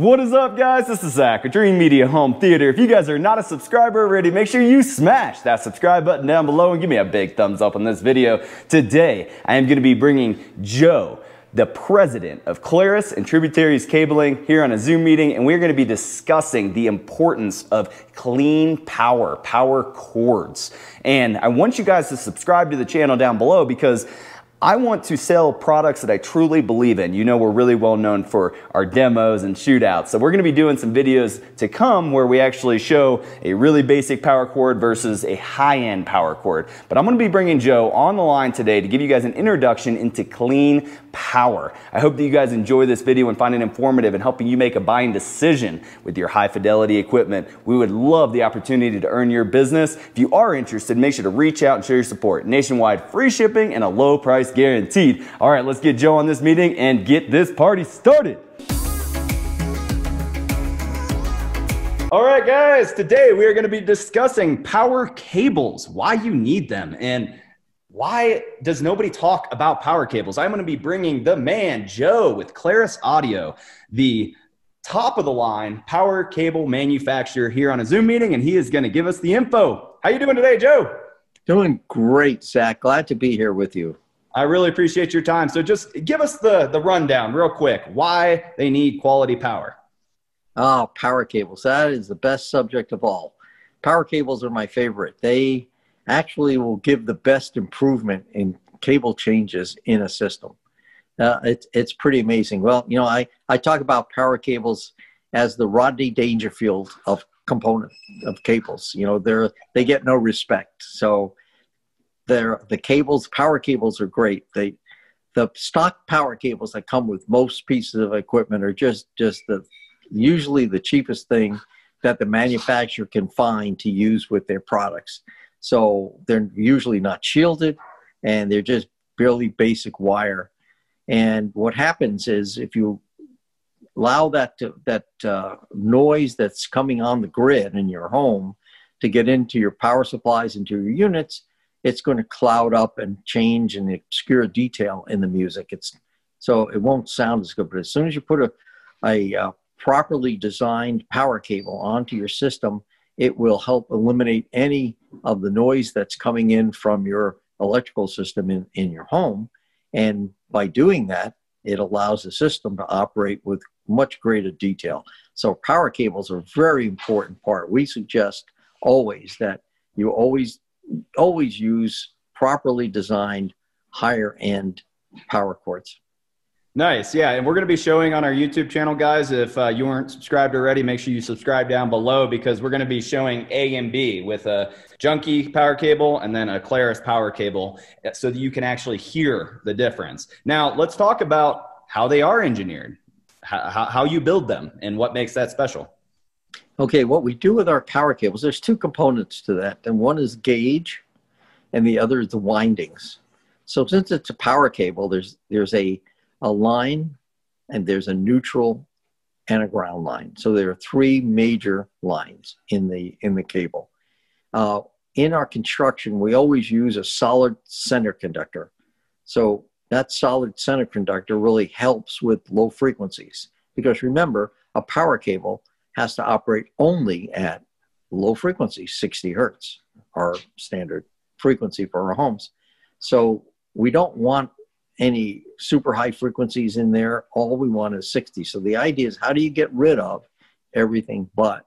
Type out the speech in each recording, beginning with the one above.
What is up, guys? This is Zach with Dreamedia Home Theater. If you guys are not a subscriber already, make sure you smash that subscribe button down below and give me a big thumbs up on this video. Today, I am going to be bringing Joe, the president of Clarus and Tributaries Cabling, here on a Zoom meeting, and we're going to be discussing the importance of clean power, power cords. And I want you guys to subscribe to the channel down below because I want to sell products that I truly believe in. You know, we're really well known for our demos and shootouts. So we're going to be doing some videos to come where we actually show a really basic power cord versus a high-end power cord. But I'm going to be bringing Joe on the line today to give you guys an introduction into clean power. I hope that you guys enjoy this video and find it informative and helping you make a buying decision with your high fidelity equipment. We would love the opportunity to earn your business. If you are interested, make sure to reach out and show your support. Nationwide free shipping and a low price guaranteed. All right, let's get Joe on this meeting and get this party started. All right, guys, today we are going to be discussing power cables, why you need them, and why does nobody talk about power cables? I'm going to be bringing the man, Joe, with Clarus Audio, the top of the line power cable manufacturer here on a Zoom meeting, and he is going to give us the info. How you doing today, Joe? Doing great, Zach. Glad to be here with you. I really appreciate your time. So just give us the, the rundown real quick, why they need quality power. Oh, power cables. That is the best subject of all. Power cables are my favorite. They actually will give the best improvement in cable changes in a system. Uh, it's, it's pretty amazing. Well, you know, I, I talk about power cables as the Rodney Dangerfield of component of cables. You know, they're, they get no respect. So they're, the cables, power cables are great. They, the stock power cables that come with most pieces of equipment are just, just the, usually the cheapest thing that the manufacturer can find to use with their products. So they're usually not shielded and they're just barely basic wire. And what happens is if you allow that to, that uh, noise that's coming on the grid in your home to get into your power supplies into your units, it's going to cloud up and change and obscure detail in the music. It's so it won't sound as good. But as soon as you put a, a uh, properly designed power cable onto your system, it will help eliminate any of the noise that's coming in from your electrical system in, in your home. And by doing that, it allows the system to operate with much greater detail. So power cables are a very important part. We suggest always that you always always use properly designed higher end power cords. Nice. Yeah. And we're going to be showing on our YouTube channel, guys. If uh, you weren't subscribed already, make sure you subscribe down below because we're going to be showing A and B with a junky power cable and then a Clarus power cable so that you can actually hear the difference. Now, let's talk about how they are engineered, how, how you build them, and what makes that special. Okay. What we do with our power cables, there's two components to that. And one is gauge and the other is the windings. So since it's a power cable, there's, there's a a line and there's a neutral and a ground line. So there are three major lines in the in the cable. Uh, in our construction, we always use a solid center conductor. So that solid center conductor really helps with low frequencies because remember, a power cable has to operate only at low frequency, 60 hertz, our standard frequency for our homes. So we don't want any super high frequencies in there. All we want is 60. So the idea is how do you get rid of everything but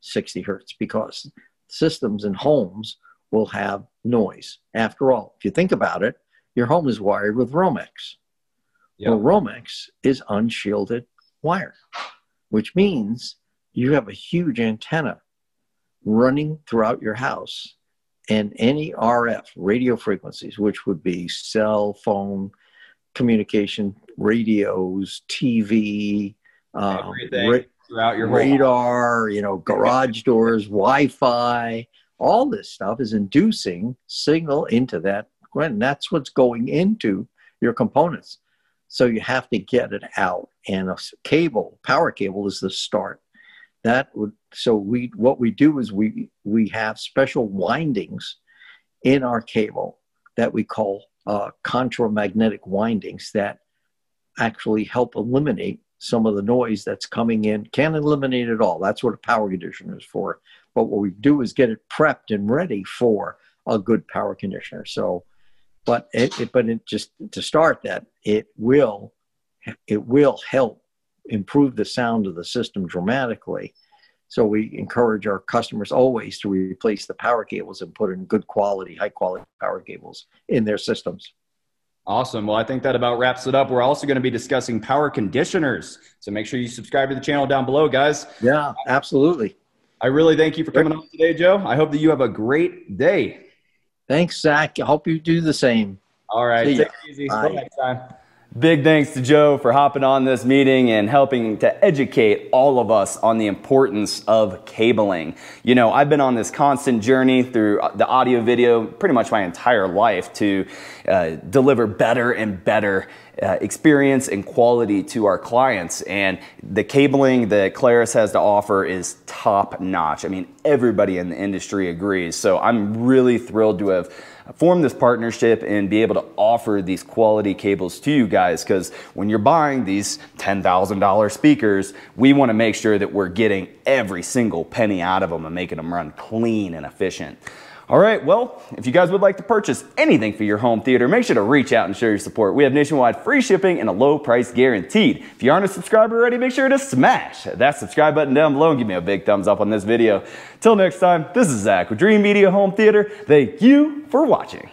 60 hertz? Because systems and homes will have noise. After all, if you think about it, your home is wired with Romex. Yep. Well, Romex is unshielded wire, which means you have a huge antenna running throughout your house and any RF radio frequencies, which would be cell phone, communication, radios, TV, uh, ra- throughout your radar, you know, garage doors, Wi-Fi, all this stuff is inducing signal into that. And that's what's going into your components. So you have to get it out, and a cable, power cable, is the start. That would so we what we do is we we have special windings in our cable that we call uh, contramagnetic windings that actually help eliminate some of the noise that's coming in. Can't eliminate it all. That's what a power conditioner is for. But what we do is get it prepped and ready for a good power conditioner. So, but it, it but it just to start that, it will it will help improve the sound of the system dramatically. So we encourage our customers always to replace the power cables and put in good quality, high quality power cables in their systems. Awesome. Well, I think that about wraps it up. We're also going to be discussing power conditioners. So make sure you subscribe to the channel down below, guys. Yeah, absolutely. I really thank you for coming on today, Joe. I hope that you have a great day. Thanks, Zach. I hope you do the same. All right. Take it easy. Bye. next time. Big thanks to Joe for hopping on this meeting and helping to educate all of us on the importance of cabling. You know, I've been on this constant journey through the audio video pretty much my entire life to uh, deliver better and better uh, experience and quality to our clients. And the cabling that Clarus has to offer is top notch. I mean, everybody in the industry agrees. So I'm really thrilled to have form this partnership and be able to offer these quality cables to you guys because when you're buying these $10,000 speakers, we want to make sure that we're getting every single penny out of them and making them run clean and efficient. All right, well, if you guys would like to purchase anything for your home theater, make sure to reach out and show your support. We have nationwide free shipping and a low price guaranteed. If you aren't a subscriber already, make sure to smash that subscribe button down below and give me a big thumbs up on this video. Till next time, this is Zach with Dreamedia Home Theater. Thank you for watching.